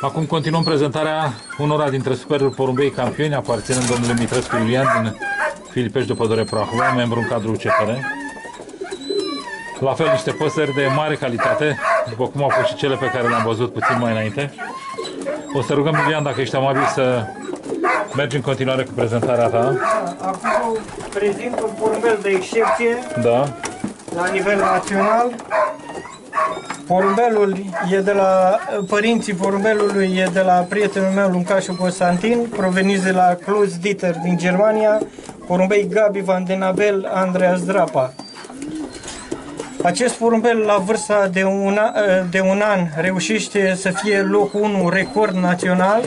Acum continuăm prezentarea unora dintre super porumbei campioni aparținând domnului Mitrescu Iulian din Filipești de Pădure Prahova, membru în cadrul CPR. La fel niște păsări de mare calitate, după cum au fost și cele pe care le-am văzut puțin mai înainte. O să rugăm Iulian dacă ești amabil să mergi în continuare cu prezentarea ta. Acum prezint un porumbel de excepție Da, la nivel național. Porumbelul e de la, părinții porumbelului e de la prietenul meu Luncașu Constantin, proveniți de la Klaus Dieter din Germania, porumbei Gabi Van den Abel, Andreas Drapa. Acest porumbel la vârsta de un, a- de un an reușește să fie locul 1 record național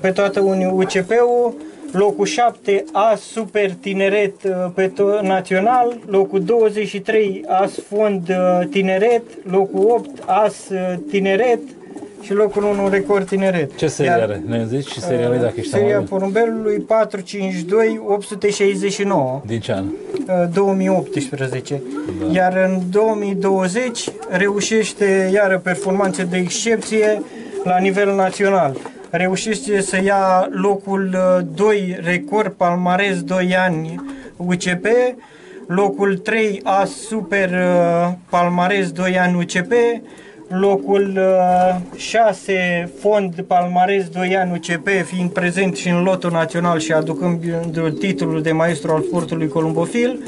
pe toată Uni- UCP-ul, locul 7 AS Super Tineret uh, pe to- național, locul 23 AS Fond uh, Tineret, locul 8 AS uh, Tineret și locul 1 record tineret. ce serie Iar, are? Ne zici și seria lui dacă ești Seria amabil? porumbelului 452 869 Din ce an? uh, 2018. Iar în 2020 reușește iară performanțe de excepție la nivel național. Reușește să ia locul 2 record palmares 2 ani UCP, locul 3 A Super uh, palmares 2 ani UCP, locul 6 fond palmares 2 ani UCP, fiind prezent și în lotul național și aducând titlul de maestru al sportului columbofil,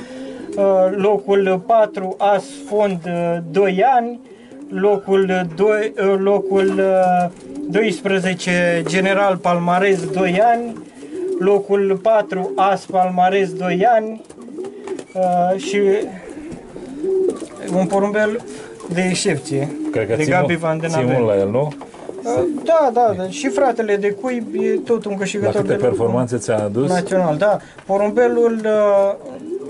Uh, locul 4 AS Fond uh, 2 ani, locul 2, uh, locul uh, 12 General Palmares 2 ani, locul 4 AS Palmares 2 ani uh, și un porumbel de excepție, Cred că de ții Gabi mult- Van den ții Abel. mult la el, nu? Uh, Da, da, da, și fratele de cuib e tot un La câștigător câte de locul performanțe ți-a adus? Național, da. Porumbelul, uh,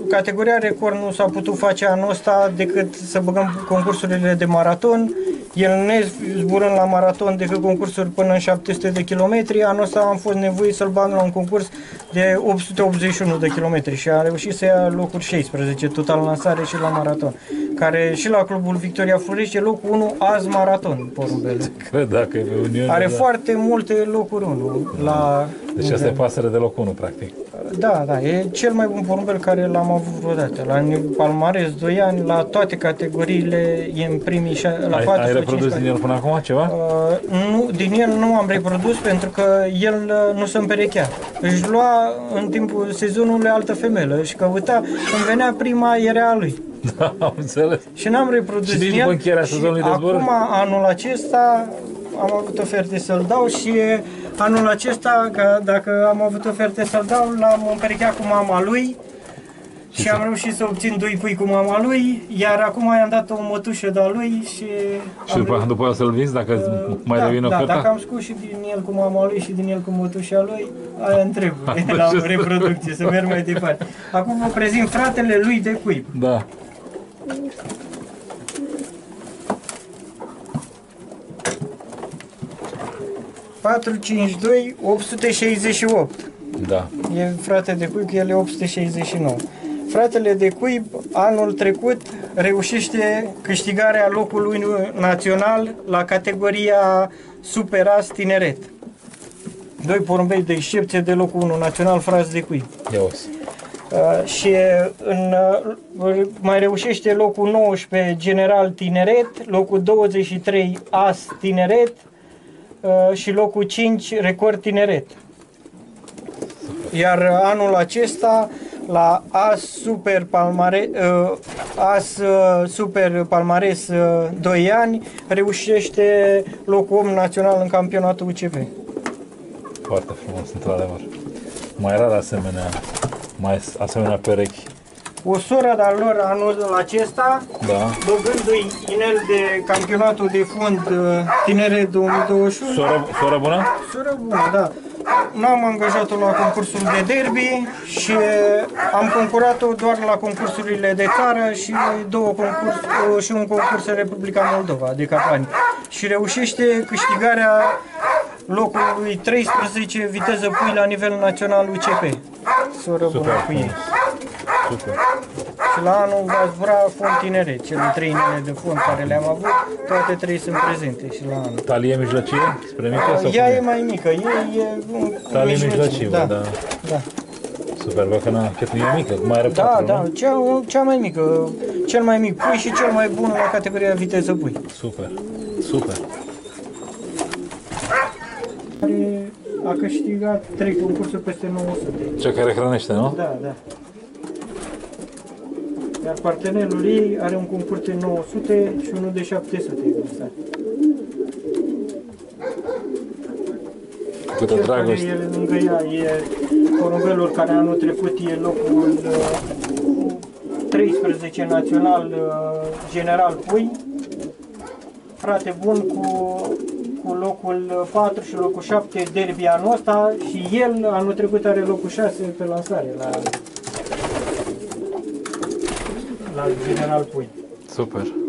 categoria record nu s-a putut face anul ăsta decât să băgăm concursurile de maraton. El ne zburând la maraton decât concursuri până în 700 de kilometri. Anul ăsta am fost nevoit să-l bag la un concurs de 881 de kilometri și a reușit să ia locuri 16 total lansare și la maraton. Care și la clubul Victoria Florești e locul 1 azi maraton, porumbelul. Cred dacă e pe Uniune. Are da. foarte multe locuri 1 la Deci asta e pasăre de loc 1, practic. Da, da, e cel mai bun porumbel care l-am avut vreodată. La palmares 2 ani, la toate categoriile, e în primii, șa- la Ai, 4 ai sau reprodus 5 din el până acum ceva? Uh, nu, din el nu am reprodus pentru că el uh, nu se împerechea. Își lua în timpul sezonului altă femelă și căuta, când venea prima, era a lui. Da, am înțeles. Și n-am reprodus Și nici din după el. încheierea și sezonului de zbor? Acum, anul acesta, am avut oferte să-l dau și anul acesta, că dacă am avut oferte să-l dau, l-am împerecheat cu mama lui și am reușit să obțin doi pui cu mama lui, iar acum i-am dat o mătușă de-a lui și... Și am după, după o să-l vinzi dacă mai da, revine da, oferta? dacă am scos și din el cu mama lui și din el cu mătușa lui, aia întreb la o reproducție, să merg mai departe. Acum vă prezint fratele lui de cuib. Da. -452 868. Da. E frate de cuib, că el e 869. Fratele de cuib, anul trecut, reușește câștigarea locului național la categoria Super As Tineret. Doi porumbei de excepție de locul 1 național, frați de cuib. Ia os. Uh, și în, uh, mai reușește locul 19 General Tineret, locul 23 As Tineret uh, și locul 5 Record Tineret. Iar anul acesta la As Super Palmare, uh, As uh, Super Palmares uh, 2 ani reușește locul 8 național în campionatul UCP. Foarte frumos, într-adevăr. Mai rar asemenea, mai asemenea perechi. O soră de-al lor anul acesta Da. băgându-i inel de campionatul de fond uh, tinere 2021. Soră, soră bună? Soră bună, da. N-am angajat-o la concursul de derby și am concurat-o doar la concursurile de țară și două concurs, uh, și un concurs în Republica Moldova de Caplani. Și reușește câștigarea locului 13 viteză pui la nivel național UCP. Soră bună Super cu ei. Super. Și la anul va zbura fond tineret. Cele trei nene de fond care le-am avut, toate trei sunt prezente și la anul. Talie mijlocie? Spre mică sau Ea cum e mai mică, e, e un- Talie mijlociu, mijlocie, da. da. da. Super, bă, că na, chiar nu e mică, mai are Da, patru, da, nu? cea, cea mai mică, cel mai mic pui și cel mai bun la categoria viteză pui. Super, super. Care a câștigat trei concursuri peste 900. Cea care hrănește, nu? Da, da. Iar partenerul ei are un concurs de 900 și unul de 700 exact. Câtă Cel care dragoste. e lângă ea e porumbelul care anul trecut e locul uh, 13 național uh, general pui. Frate bun cu, cu locul 4 și locul 7 derby anul ăsta și el anul trecut are locul 6 pe lansare la, la general pui. Super.